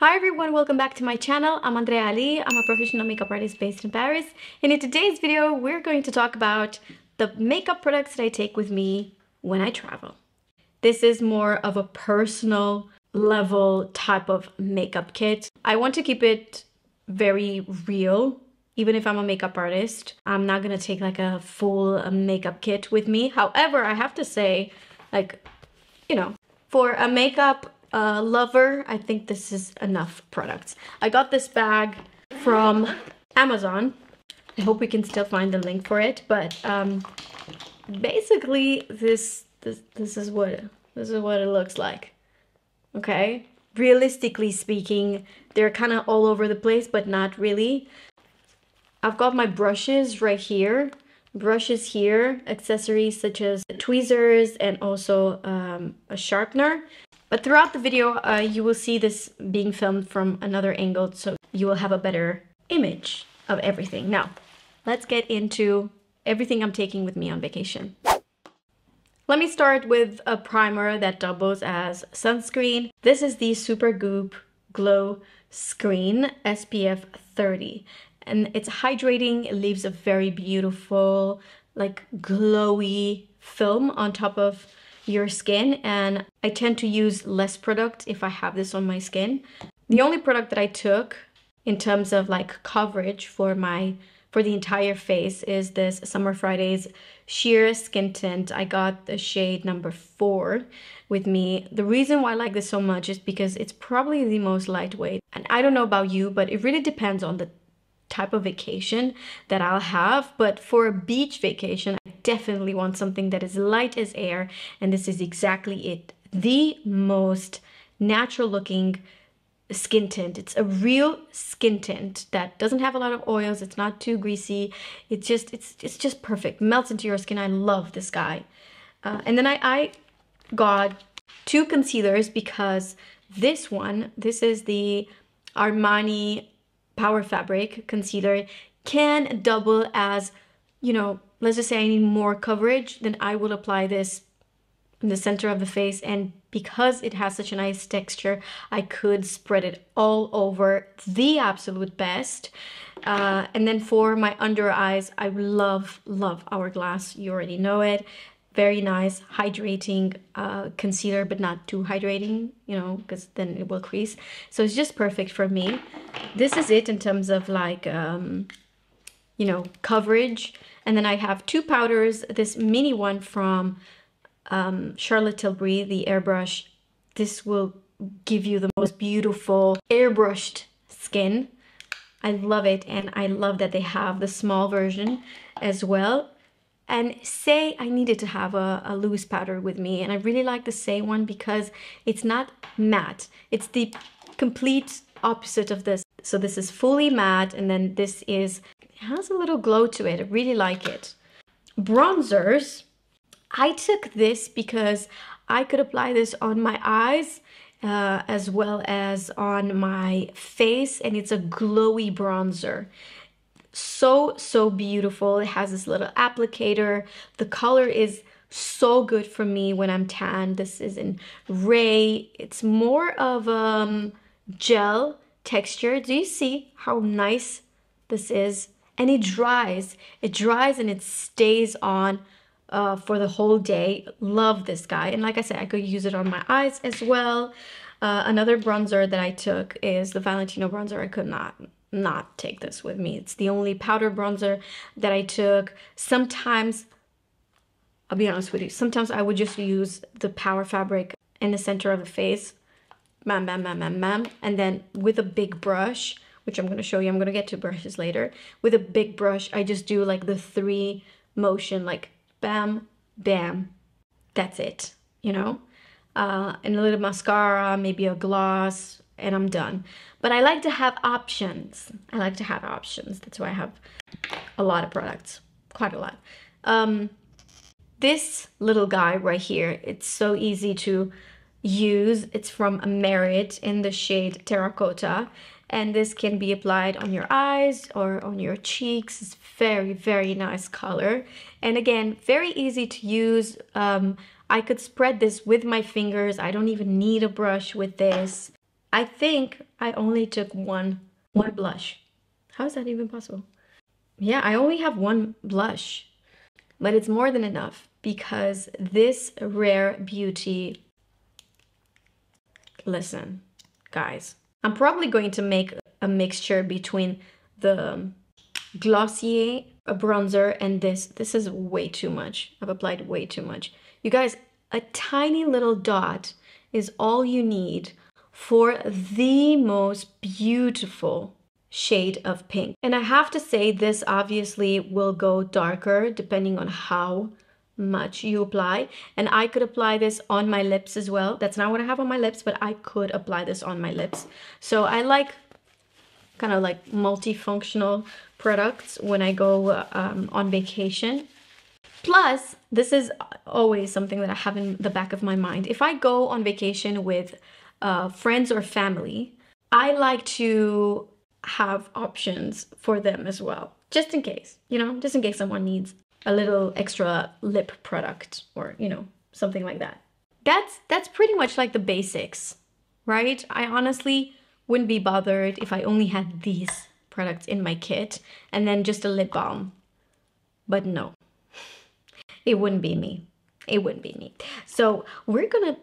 Hi everyone, welcome back to my channel. I'm Andreea Ali. I'm a professional makeup artist based in Paris. And in today's video, we're going to talk about the makeup products that I take with me when I travel. This is more of a personal level type of makeup kit. I want to keep it very real. Even if I'm a makeup artist, I'm not gonna take like a full uh, makeup kit with me. However, I have to say, like, you know, for a makeup uh, lover, I think this is enough products. I got this bag from Amazon. I hope we can still find the link for it, but um, basically this this this is what this is what it looks like. Okay, realistically speaking, they're kind of all over the place, but not really. I've got my brushes right here brushes here, accessories such as tweezers and also um, a sharpener. But throughout the video, uh, you will see this being filmed from another angle, so you will have a better image of everything. Now, let's get into everything I'm taking with me on vacation. Let me start with a primer that doubles as sunscreen. This is the Super Goop Glow Screen SPF 30 and it's hydrating. It leaves a very beautiful, like glowy film on top of your skin and I tend to use less product if I have this on my skin. The only product that I took in terms of like coverage for my for the entire face is this Summer Fridays Sheer Skin Tint. I got the shade number four with me. The reason why I like this so much is because it's probably the most lightweight. And I don't know about you, but it really depends on the type of vacation that I'll have. But for a beach vacation, I definitely want something that is light as air. And this is exactly it. The most natural looking skin tint. It's a real skin tint that doesn't have a lot of oils. It's not too greasy. It's just, it's, it's just perfect. Melts into your skin. I love this guy. Uh, and then I, I got two concealers because this one, this is the Armani Power Fabric concealer can double as, you know, let's just say I need more coverage, then I will apply this in the center of the face and because it has such a nice texture, I could spread it all over the absolute best. Uh, and then for my under eyes, I love, love Hourglass. You already know it very nice hydrating uh, concealer but not too hydrating you know because then it will crease. So it's just perfect for me. This is it in terms of like um, you know coverage. And then I have two powders. This mini one from um, Charlotte Tilbury the airbrush. This will give you the most beautiful airbrushed skin. I love it and I love that they have the small version as well and say I needed to have a, a loose powder with me and I really like the Saie one because it's not matte. It's the complete opposite of this. So this is fully matte and then this is has a little glow to it. I really like it. Bronzers I took this because I could apply this on my eyes uh, as well as on my face and it's a glowy bronzer so so beautiful. It has this little applicator. The color is so good for me when i'm tan. This is in ray. It's more of um gel texture. Do you see how nice this is? And it dries. It dries and it stays on uh, for the whole day. Love this guy. And like i said i could use it on my eyes as well. Uh, another bronzer that i took is the valentino bronzer. I could not not take this with me. It's the only powder bronzer that I took. Sometimes, I'll be honest with you, sometimes I would just use the Power Fabric in the center of the face. Bam, bam, bam, bam, bam. And then with a big brush, which I'm going to show you, I'm going to get to brushes later. With a big brush, I just do like the three motion, like bam, bam. That's it, you know? Uh, and a little mascara, maybe a gloss, and I'm done. But I like to have options. I like to have options. That's why I have a lot of products, quite a lot. Um, this little guy right here, it's so easy to use. It's from Merit in the shade Terracotta. And this can be applied on your eyes or on your cheeks. It's very, very nice color. And again, very easy to use. Um, I could spread this with my fingers. I don't even need a brush with this. I think I only took one one blush. How is that even possible? Yeah, I only have one blush, but it's more than enough because this Rare Beauty, listen, guys, I'm probably going to make a mixture between the Glossier bronzer and this. This is way too much. I've applied way too much. You guys, a tiny little dot is all you need for the most beautiful shade of pink. And I have to say this obviously will go darker depending on how much you apply. And I could apply this on my lips as well. That's not what I have on my lips but I could apply this on my lips. So I like kind of like multifunctional products when I go um, on vacation. Plus this is always something that I have in the back of my mind. If I go on vacation with uh, friends or family I like to have options for them as well just in case you know just in case someone needs a little extra lip product or, you know, something like that. That's that's pretty much like the basics, right? I honestly wouldn't be bothered if I only had these products in my kit and then just a lip balm. But no. It wouldn't be me. It wouldn't be me. So, we're going to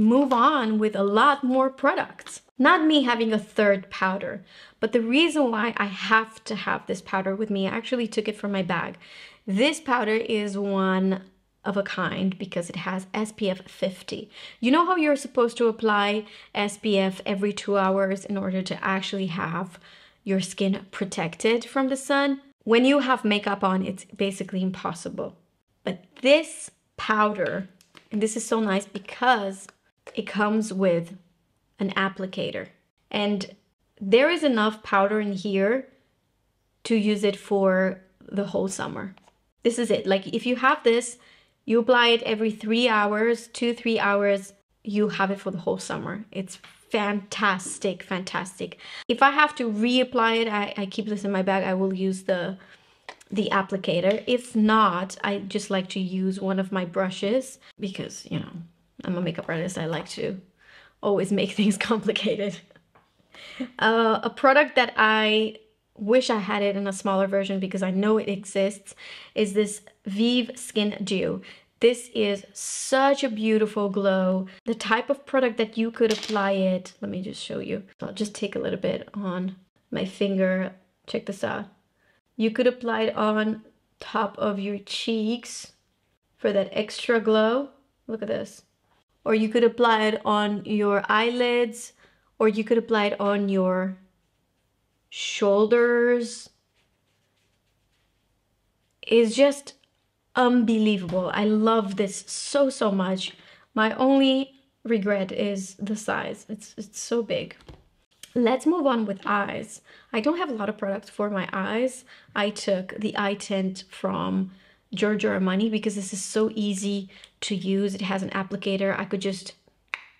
move on with a lot more products. Not me having a third powder, but the reason why I have to have this powder with me, I actually took it from my bag, this powder is one of a kind because it has SPF 50. You know how you're supposed to apply SPF every two hours in order to actually have your skin protected from the sun? When you have makeup on, it's basically impossible. But this powder, and this is so nice because it comes with an applicator. And there is enough powder in here to use it for the whole summer. This is it. Like if you have this, you apply it every three hours, two, three hours, you have it for the whole summer. It's fantastic, fantastic. If I have to reapply it, I, I keep this in my bag. I will use the the applicator. If not, I just like to use one of my brushes because, you know, I'm a makeup artist. I like to always make things complicated. Uh, a product that I wish I had it in a smaller version because I know it exists, is this Vive Skin Dew. This is such a beautiful glow. The type of product that you could apply it, let me just show you. I'll just take a little bit on my finger. Check this out. You could apply it on top of your cheeks for that extra glow. Look at this. Or you could apply it on your eyelids or you could apply it on your shoulders is just unbelievable. I love this so, so much. My only regret is the size. It's, it's so big. Let's move on with eyes. I don't have a lot of products for my eyes. I took the eye tint from Giorgio Armani because this is so easy to use. It has an applicator. I could just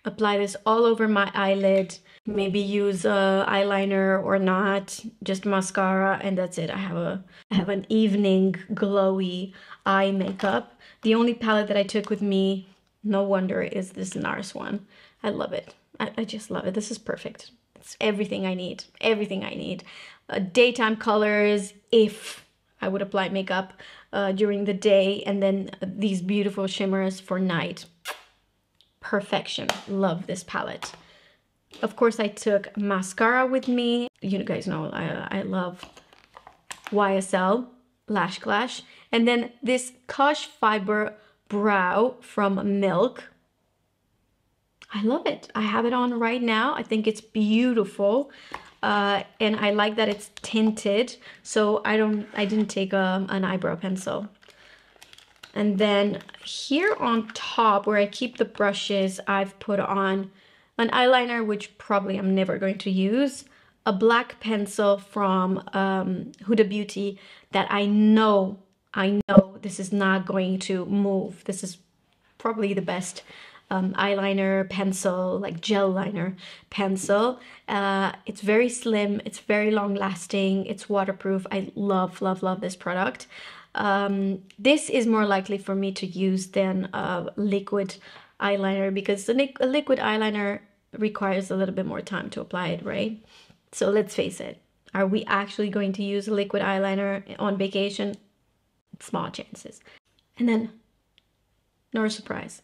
apply this all over my eyelid maybe use a eyeliner or not just mascara and that's it. I have a i have an evening glowy eye makeup. The only palette that i took with me no wonder is this nars one. I love it. I, I just love it. This is perfect. It's everything i need. Everything i need. Uh, daytime colors if i would apply makeup uh, during the day and then these beautiful shimmers for night perfection love this palette of course, I took mascara with me. You guys know I, I love YSL Lash Clash. And then this Kush Fiber Brow from Milk. I love it. I have it on right now. I think it's beautiful. Uh, and I like that it's tinted. So I don't, I didn't take a, um, an eyebrow pencil. And then here on top where I keep the brushes, I've put on an eyeliner, which probably I'm never going to use, a black pencil from um, Huda Beauty that I know, I know this is not going to move. This is probably the best um, eyeliner pencil, like gel liner pencil. Uh, it's very slim, it's very long lasting, it's waterproof. I love, love, love this product. Um, this is more likely for me to use than a liquid eyeliner because the liquid eyeliner requires a little bit more time to apply it, right? So let's face it. Are we actually going to use a liquid eyeliner on vacation? Small chances. And then, no surprise,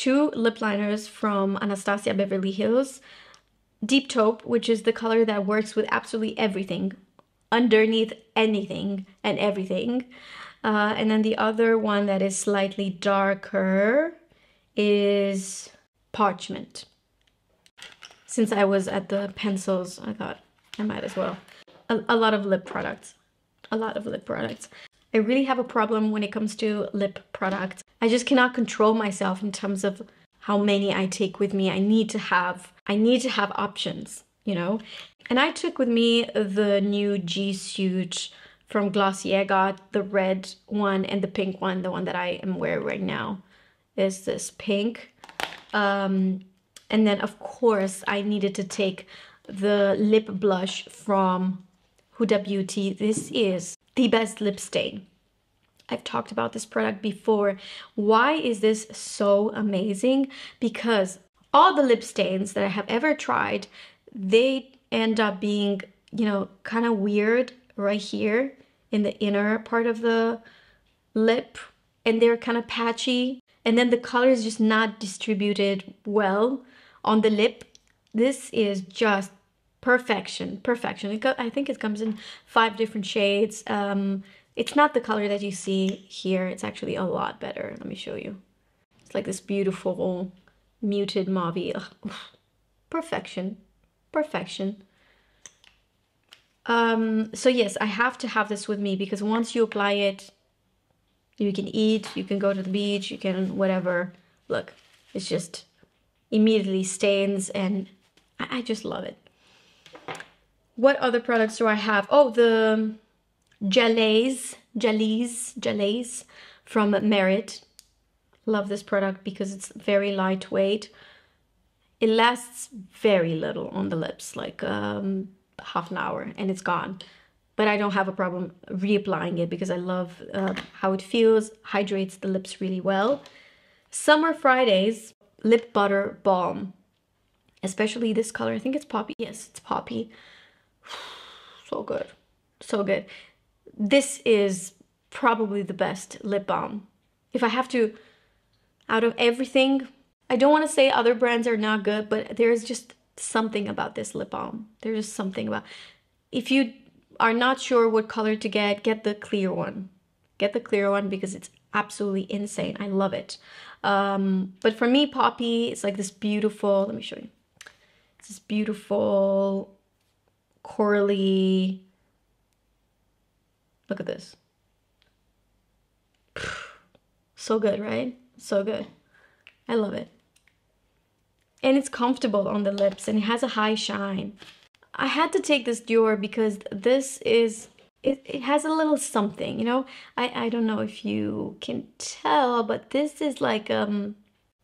two lip liners from Anastasia Beverly Hills. Deep Taupe, which is the color that works with absolutely everything, underneath anything and everything. Uh, and then the other one that is slightly darker is Parchment. Since I was at the pencils, I thought I might as well. A, a lot of lip products. A lot of lip products. I really have a problem when it comes to lip products. I just cannot control myself in terms of how many I take with me. I need to have I need to have options, you know? And I took with me the new G Suit from Glossier. I got the red one and the pink one, the one that I am wearing right now is this pink. Um, and then of course I needed to take the lip blush from Huda Beauty. This is the best lip stain. I've talked about this product before. Why is this so amazing? Because all the lip stains that I have ever tried, they end up being, you know, kind of weird right here in the inner part of the lip and they're kind of patchy and then the color is just not distributed well on the lip. This is just perfection, perfection. I think it comes in five different shades. Um, it's not the color that you see here. It's actually a lot better. Let me show you. It's like this beautiful muted mauve. Perfection. Perfection. Um, so yes, I have to have this with me because once you apply it, you can eat, you can go to the beach, you can whatever. Look, it's just immediately stains and I, I just love it. What other products do I have? Oh, the Gelées, Gelées, Gelées from Merit. Love this product because it's very lightweight. It lasts very little on the lips, like um, half an hour and it's gone. But I don't have a problem reapplying it because I love uh, how it feels, hydrates the lips really well. Summer Fridays Lip Butter Balm. Especially this color. I think it's poppy. Yes, it's poppy. so good. So good this is probably the best lip balm. If I have to, out of everything, I don't want to say other brands are not good, but there's just something about this lip balm. There's just something about, if you are not sure what color to get, get the clear one. Get the clear one because it's absolutely insane. I love it. Um, but for me, Poppy, it's like this beautiful, let me show you. It's this beautiful, corally, Look at this. So good, right? So good. I love it. And it's comfortable on the lips and it has a high shine. I had to take this Dior because this is, it, it has a little something, you know? I, I don't know if you can tell, but this is like, um,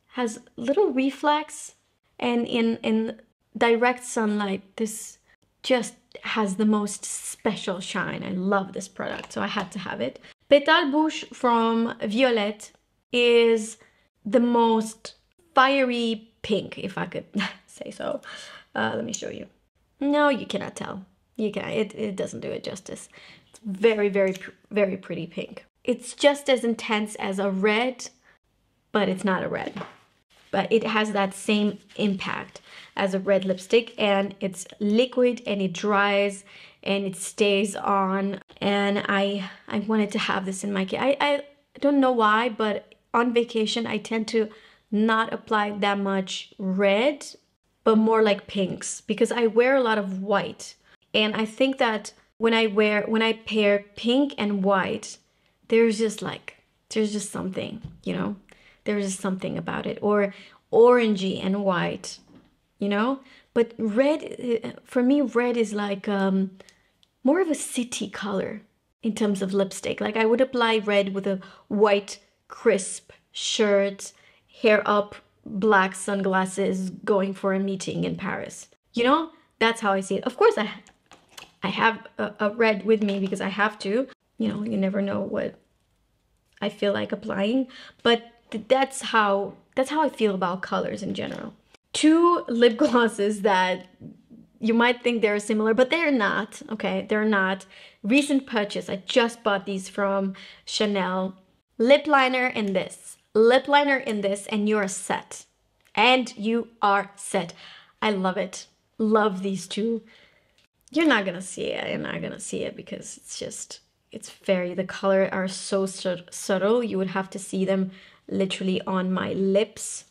has little reflex and in, in direct sunlight, this just has the most special shine. I love this product, so I had to have it. Petal Bouche from Violette is the most fiery pink, if I could say so. Uh, let me show you. No, you cannot tell. You can it, it doesn't do it justice. It's very, very, very pretty pink. It's just as intense as a red, but it's not a red. But it has that same impact as a red lipstick and it's liquid and it dries and it stays on and I I wanted to have this in my kit. I, I don't know why but on vacation I tend to not apply that much red but more like pinks because I wear a lot of white and I think that when I wear when I pair pink and white there's just like there's just something you know there's something about it. Or orangey and white you know? But red for me red is like um more of a city color in terms of lipstick. Like i would apply red with a white crisp shirt hair up black sunglasses going for a meeting in paris. You know? That's how i see it. Of course i i have a, a red with me because i have to. You know you never know what i feel like applying. But that's how that's how i feel about colors in general two lip glosses that you might think they're similar, but they're not, okay? They're not. Recent purchase, I just bought these from Chanel. Lip liner in this, lip liner in this, and you're set. And you are set. I love it. Love these two. You're not gonna see it, you're not gonna see it because it's just, it's very, the color are so subtle. You would have to see them literally on my lips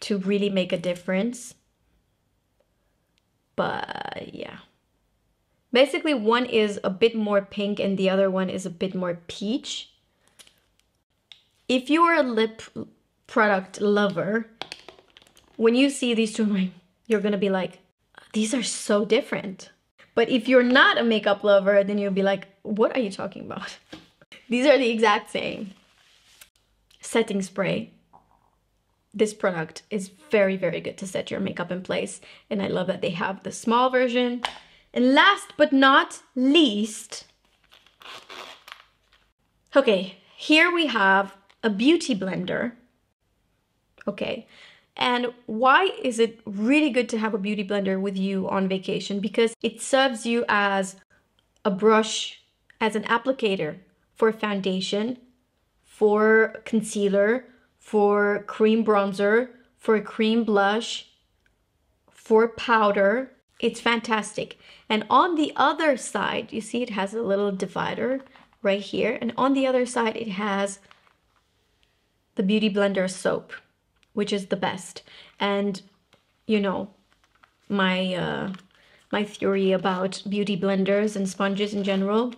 to really make a difference but yeah. Basically one is a bit more pink and the other one is a bit more peach. If you are a lip product lover, when you see these two, you're gonna be like, these are so different. But if you're not a makeup lover, then you'll be like, what are you talking about? these are the exact same. Setting spray this product is very, very good to set your makeup in place. And I love that they have the small version. And last but not least, okay, here we have a beauty blender. Okay, and why is it really good to have a beauty blender with you on vacation? Because it serves you as a brush, as an applicator for foundation, for concealer, for cream bronzer, for a cream blush, for powder. It's fantastic. And on the other side, you see it has a little divider right here. And on the other side, it has the Beauty Blender soap, which is the best. And, you know, my, uh, my theory about beauty blenders and sponges in general,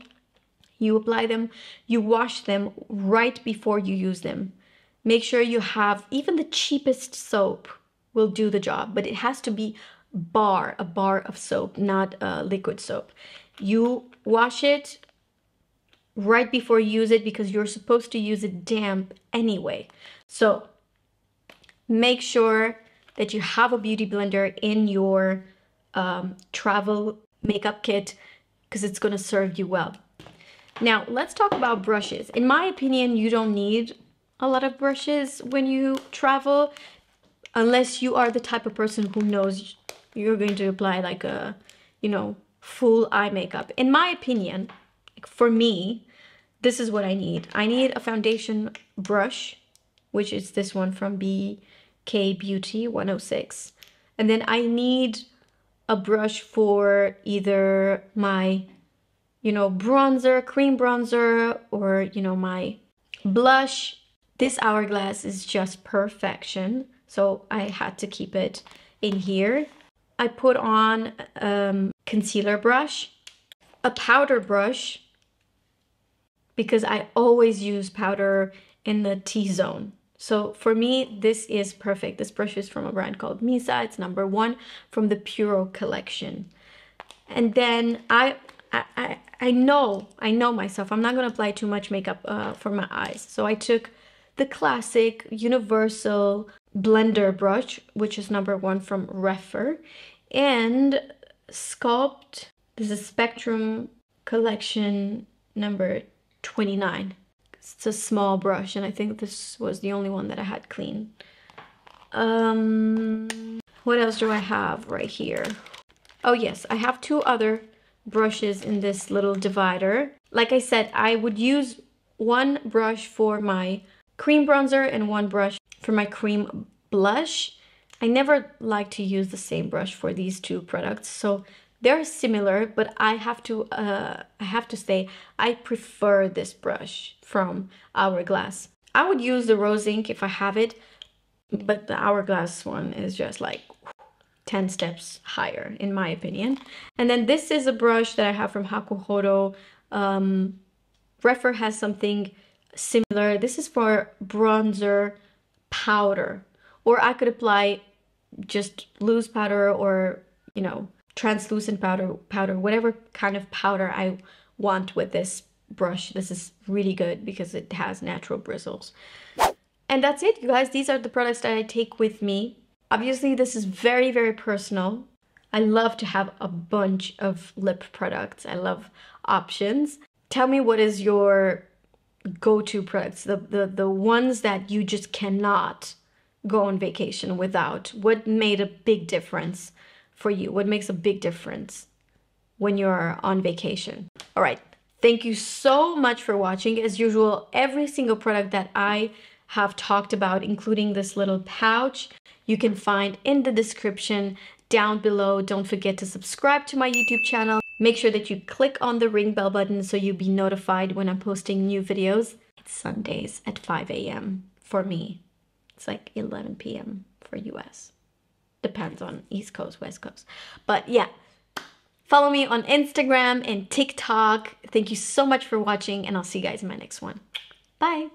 you apply them, you wash them right before you use them. Make sure you have even the cheapest soap will do the job, but it has to be bar, a bar of soap, not a liquid soap. You wash it right before you use it because you're supposed to use it damp anyway. So make sure that you have a beauty blender in your um, travel makeup kit because it's going to serve you well. Now, let's talk about brushes. In my opinion, you don't need a lot of brushes when you travel unless you are the type of person who knows you're going to apply like a you know full eye makeup. In my opinion for me this is what I need. I need a foundation brush which is this one from BK Beauty 106 and then I need a brush for either my you know bronzer cream bronzer or you know my blush this hourglass is just perfection, so I had to keep it in here. I put on um, concealer brush, a powder brush, because I always use powder in the T-zone. So for me, this is perfect. This brush is from a brand called Misa. It's number one from the Puro collection. And then I, I, I know, I know myself. I'm not going to apply too much makeup uh, for my eyes. So I took the classic universal blender brush, which is number one from Rephr, and Sculpt, this is Spectrum Collection number 29. It's a small brush, and I think this was the only one that I had clean. Um, what else do I have right here? Oh yes, I have two other brushes in this little divider. Like I said, I would use one brush for my cream bronzer and one brush for my cream blush. I never like to use the same brush for these two products, so they're similar, but I have to uh, I have to say I prefer this brush from Hourglass. I would use the Rose Inc if I have it, but the Hourglass one is just like 10 steps higher in my opinion. And then this is a brush that I have from Hakuhodo. Um, Rephr has something similar. This is for bronzer powder. Or I could apply just loose powder or, you know, translucent powder, powder, whatever kind of powder I want with this brush. This is really good because it has natural bristles. And that's it, you guys. These are the products that I take with me. Obviously, this is very, very personal. I love to have a bunch of lip products. I love options. Tell me what is your go-to products, the, the, the ones that you just cannot go on vacation without? What made a big difference for you? What makes a big difference when you're on vacation? All right. Thank you so much for watching. As usual, every single product that I have talked about, including this little pouch, you can find in the description down below. Don't forget to subscribe to my YouTube channel. Make sure that you click on the ring bell button so you'll be notified when I'm posting new videos. It's Sundays at 5 a.m. for me. It's like 11 p.m. for US. Depends on East Coast, West Coast. But yeah, follow me on Instagram and TikTok. Thank you so much for watching and I'll see you guys in my next one. Bye.